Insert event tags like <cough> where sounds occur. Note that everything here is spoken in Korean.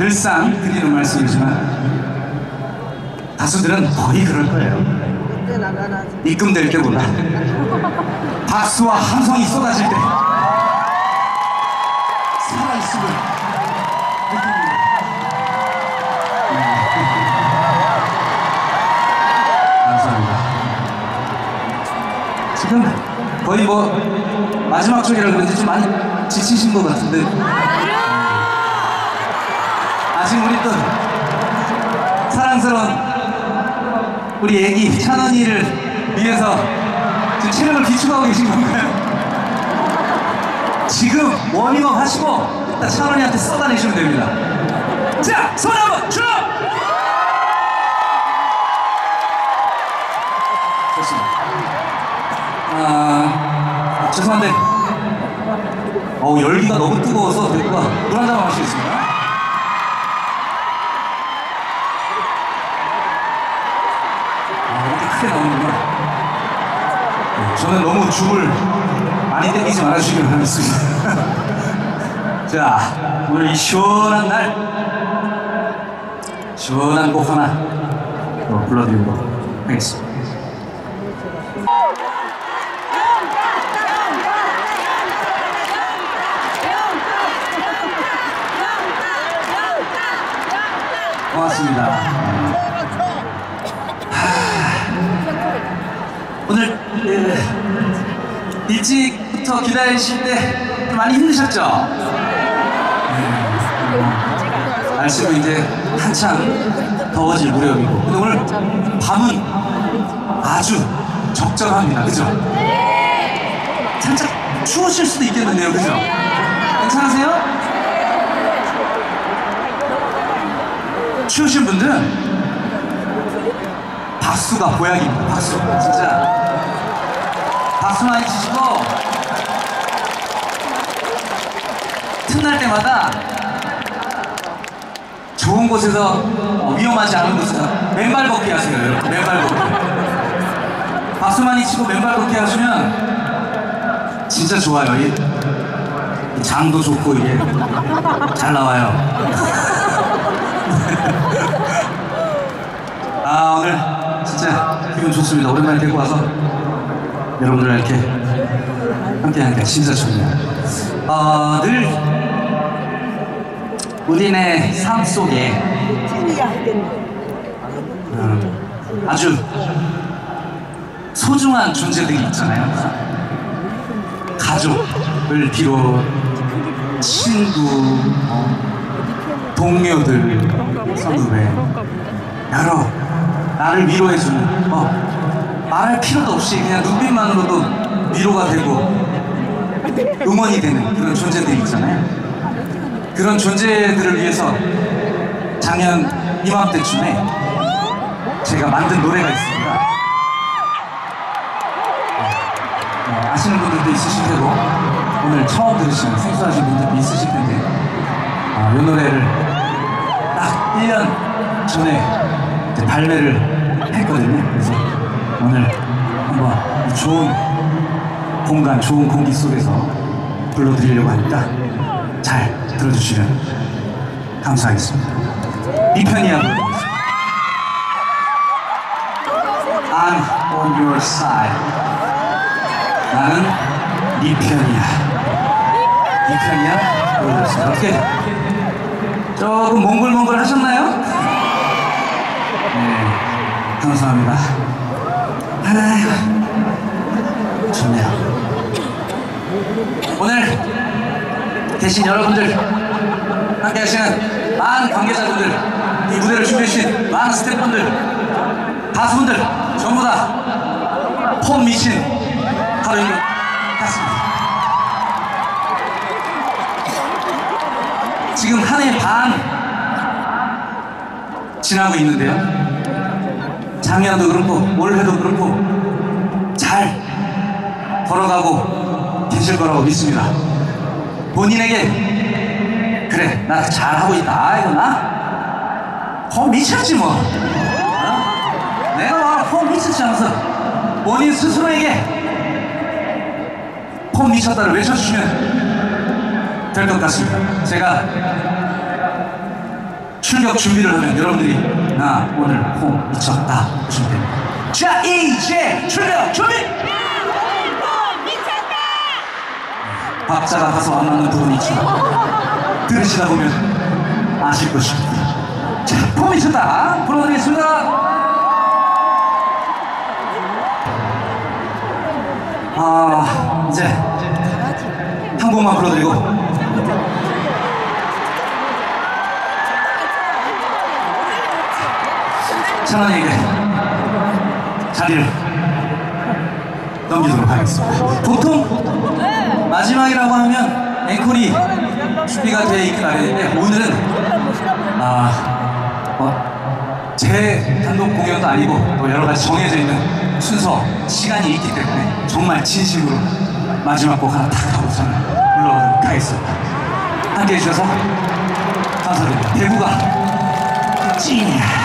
늘상 드리는 말씀이지만 가수들은 거의 그럴 거예요. 입금될 때보다 박수와 함성이 쏟아질 때 살아있음을. 네. 지금 거의 뭐 마지막 쪽이라 그런지 좀 많이 지치신 것 같은데 아직 우리 또 사랑스러운 우리 애기 찬원이를 위해서 지금 체력을 비축하고 계신 건가요? 지금 워밍업 하시고 일단 찬원이한테 쏟아내시면 됩니다. 자, 손 한번 쭉! 좋습니다. 아, 죄송한데, 어 열기가 너무 뜨거워서 대구 저는 너무 줌을 많이 땡기지 말아주시길 바라겠습니다. <laughs> 자, 오늘 이 시원한 날, 시원한 곡 하나 또 불러드리도록 하겠습니다. 고맙습니다. 하, 오늘 예, 일찍부터 기다리실 때좀 많이 힘드셨죠? 네, 날씨도 이제 한참 더워질 무렵이고 근데 오늘 밤은 아주 적절합니다. 그죠? 살짝 추우실 수도 있겠는데요. 그죠? 괜찮으세요? 추우신 분들은 박수가 보약입니다. 박수. 진짜. 박수 많이 치시고, 틈날 때마다 좋은 곳에서 어, 위험하지 않은 곳에서 맨발 걷기 하세요. 여러분. 맨발 걷기. 박수 많이 치고 맨발 걷기 하시면 진짜 좋아요. 이, 이 장도 좋고 이게 잘 나와요. <laughs> 아 오늘 진짜 기분 좋습니다. 오랜만에 데리고 와서 여러분들과 이렇게 함께하니까 진짜 좋네요. 어, 늘 우리네 삶 속에 음, 아주 소중한 존재들이 있잖아요. 가족을 비롯 친구, 어, 동료들, 선후배 여러 나를 위로해주는 뭐 말할 필요도 없이 그냥 눈빛만으로도 위로가 되고 응원이 되는 그런 존재들이 있잖아요. 그런 존재들을 위해서 작년 이맘때쯤에 제가 만든 노래가 있습니다. 어, 아시는 분들도 있으실 테고 오늘 처음 들으시는 생소하신 분들도 있으실 텐데 아, 이 노래를 딱 1년 전에 발매를 했거든요. 그래서 오늘 한번 이 좋은 공간, 좋은 공기 속에서 불러드리려고 하니까 잘 들어주시면 감사하겠습니다. 이 편이야. I'm on your side. 나는 네 편이야. 네 편이야. 보여드렸습니다. 어떻게 조금 몽글몽글 하셨나요? 네, 감사합니다. 아유, 좋네요. 오늘 계신 여러분들, 함께 하시는 많은 관계자분들, 이 무대를 준비해주신 많은 스태프분들, 가수분들, 전부 다 폼 미친 같습니다. 지금 한 해 반 지나고 있는데요. 작년도 그렇고 올해도 그렇고 잘 걸어가고 계실 거라고 믿습니다. 본인에게 그래 나 잘하고 있다. 아 이거 나폼 미쳤지 뭐. 어? 내가 와폼 미쳤지 하면서 본인 스스로에게 폼 미쳤다를 외쳐주시면 될 것 같습니다. 제가 출격 준비를 하면 여러분들이 나 오늘 홈 미쳤다 하시면 됩니다. 자 이제 출격 준비! 박자가 다소 안 맞는 부분이 있지만 들으시다 보면 아실 것입니다. 자, 폼 미쳤다 불러드리겠습니다. 아 이제 한 곡만 불러드리고 찬원이에게 자리를 넘기도록 하겠습니다. 보통 마지막이라고 하면 앵콜이 준비가 되어 있긴 하는데 오늘은 아, 어, 제 단독 공연도 아니고 또 여러 가지 정해져 있는 순서, 시간이 있기 때문에 정말 진심으로 마지막 곡 하나 탁 하고 저는 불러보도록 하겠습니다. 함께 해주셔서 감사드립니다. 대구가 찐이야.